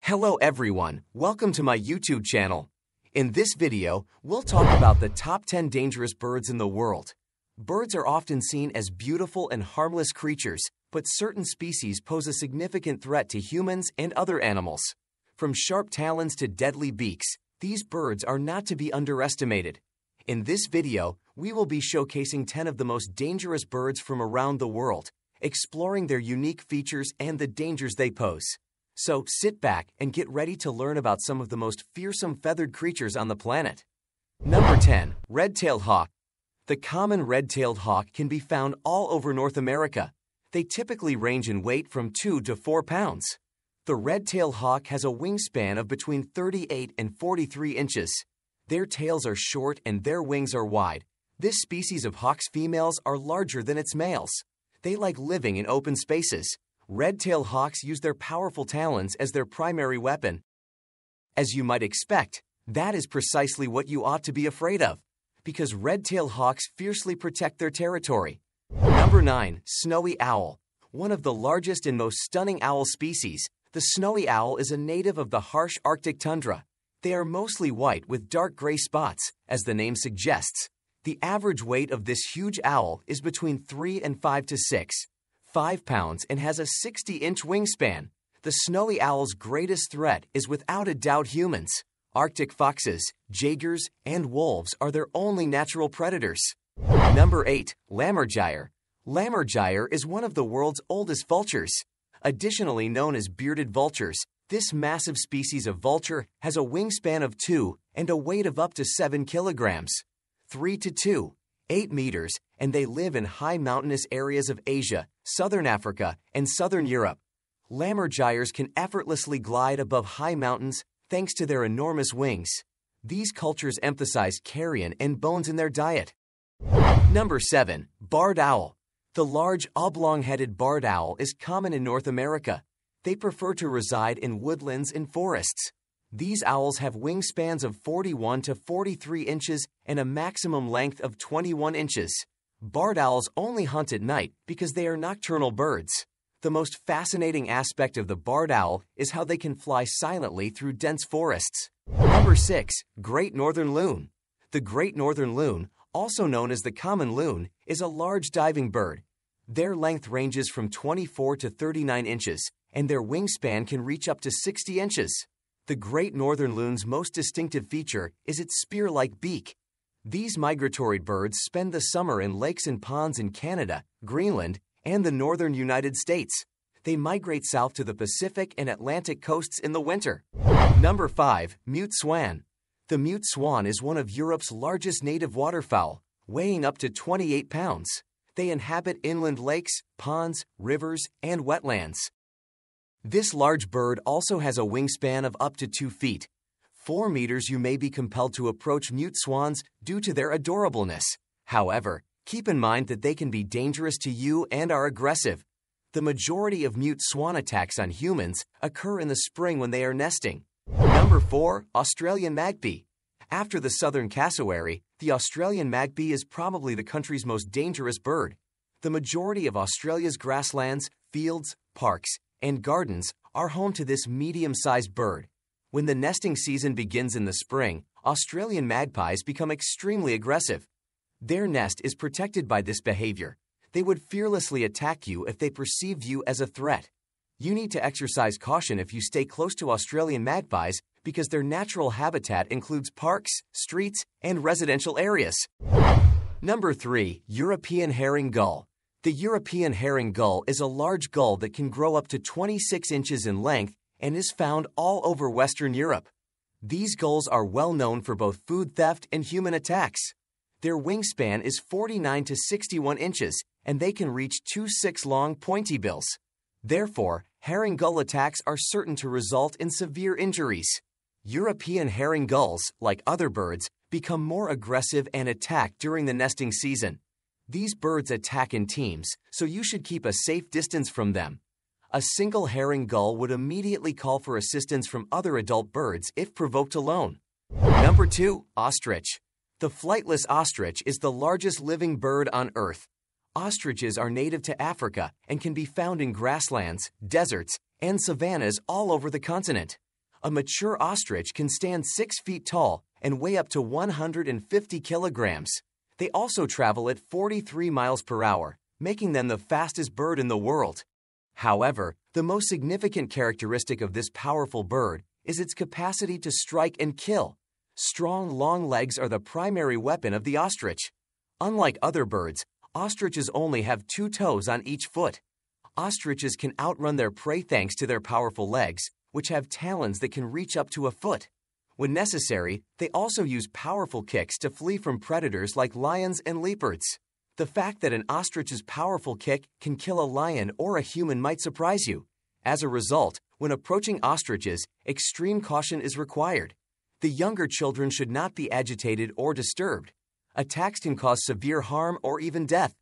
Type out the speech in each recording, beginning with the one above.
Hello everyone, welcome to my YouTube channel. In this video, we'll talk about the top 10 dangerous birds in the world. Birds are often seen as beautiful and harmless creatures, but certain species pose a significant threat to humans and other animals. From sharp talons to deadly beaks, these birds are not to be underestimated. In this video, we will be showcasing 10 of the most dangerous birds from around the world, exploring their unique features and the dangers they pose. So sit back and get ready to learn about some of the most fearsome feathered creatures on the planet. Number 10. Red-tailed hawk. The common red-tailed hawk can be found all over North America. They typically range in weight from 2 to 4 pounds. The red-tailed hawk has a wingspan of between 38 and 43 inches. Their tails are short and their wings are wide. This species of hawk's females are larger than its males. They like living in open spaces, red-tailed hawks use their powerful talons as their primary weapon. As you might expect, that is precisely what you ought to be afraid of, because red-tailed hawks fiercely protect their territory. Number 9. Snowy Owl One of the largest and most stunning owl species, the snowy owl is a native of the harsh Arctic tundra. They are mostly white with dark gray spots, as the name suggests. The average weight of this huge owl is between 3 and 5 to 6, 5 pounds and has a 60-inch wingspan. The snowy owl's greatest threat is without a doubt humans. Arctic foxes, jaegers, and wolves are their only natural predators. Number 8. Lammergeier. Lammergeier is one of the world's oldest vultures. Additionally known as bearded vultures, this massive species of vulture has a wingspan of 2 and a weight of up to 7 kilograms. 3 to 2, 8 meters, and they live in high mountainous areas of Asia, southern Africa, and southern Europe. Lammergeiers can effortlessly glide above high mountains thanks to their enormous wings. These vultures emphasize carrion and bones in their diet. Number 7. Barred Owl The large oblong-headed barred owl is common in North America. They prefer to reside in woodlands and forests. These owls have wingspans of 41 to 43 inches and a maximum length of 21 inches. Barred owls only hunt at night because they are nocturnal birds. The most fascinating aspect of the barred owl is how they can fly silently through dense forests. Number 6. Great Northern Loon The Great Northern Loon, also known as the common loon, is a large diving bird. Their length ranges from 24 to 39 inches, and their wingspan can reach up to 60 inches. The great northern loon's most distinctive feature is its spear-like beak. These migratory birds spend the summer in lakes and ponds in Canada, Greenland, and the northern United States. They migrate south to the Pacific and Atlantic coasts in the winter. Number 5. Mute Swan The mute swan is one of Europe's largest native waterfowl, weighing up to 28 pounds. They inhabit inland lakes, ponds, rivers, and wetlands. This large bird also has a wingspan of up to 2 feet. 4 meters you may be compelled to approach mute swans due to their adorableness. However, keep in mind that they can be dangerous to you and are aggressive. The majority of mute swan attacks on humans occur in the spring when they are nesting. Number 4. Australian Magpie After the southern cassowary, the Australian magpie is probably the country's most dangerous bird. The majority of Australia's grasslands, fields, parks, and gardens are home to this medium-sized bird. When the nesting season begins in the spring, Australian magpies become extremely aggressive. Their nest is protected by this behavior. They would fearlessly attack you if they perceived you as a threat. You need to exercise caution if you stay close to Australian magpies because their natural habitat includes parks, streets, and residential areas. Number 3. European Herring Gull the European herring gull is a large gull that can grow up to 26 inches in length and is found all over Western Europe. These gulls are well known for both food theft and human attacks. Their wingspan is 49 to 61 inches, and they can reach 2-6 long pointy bills. Therefore, herring gull attacks are certain to result in severe injuries. European herring gulls, like other birds, become more aggressive and attack during the nesting season. These birds attack in teams, so you should keep a safe distance from them. A single herring gull would immediately call for assistance from other adult birds if provoked alone. Number 2. Ostrich. The flightless ostrich is the largest living bird on Earth. Ostriches are native to Africa and can be found in grasslands, deserts, and savannas all over the continent. A mature ostrich can stand 6 feet tall and weigh up to 150 kilograms. They also travel at 43 miles per hour, making them the fastest bird in the world. However, the most significant characteristic of this powerful bird is its capacity to strike and kill. Strong, long legs are the primary weapon of the ostrich. Unlike other birds, ostriches only have two toes on each foot. Ostriches can outrun their prey thanks to their powerful legs, which have talons that can reach up to a foot. When necessary, they also use powerful kicks to flee from predators like lions and leopards. The fact that an ostrich's powerful kick can kill a lion or a human might surprise you. As a result, when approaching ostriches, extreme caution is required. The younger children should not be agitated or disturbed. Attacks can cause severe harm or even death.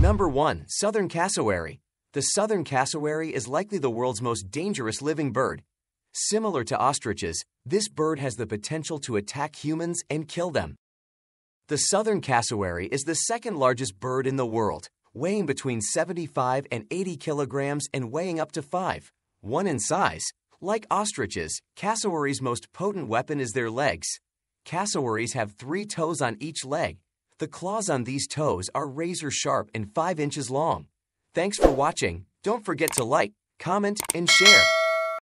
Number 1. Southern Cassowary. The southern cassowary is likely the world's most dangerous living bird. Similar to ostriches, this bird has the potential to attack humans and kill them. The southern cassowary is the second largest bird in the world, weighing between 75 and 80 kilograms and weighing up to 5, 1 in size. Like ostriches, cassowaries' most potent weapon is their legs. Cassowaries have three toes on each leg. The claws on these toes are razor sharp and 5 inches long. Thanks for watching. Don't forget to like, comment, and share.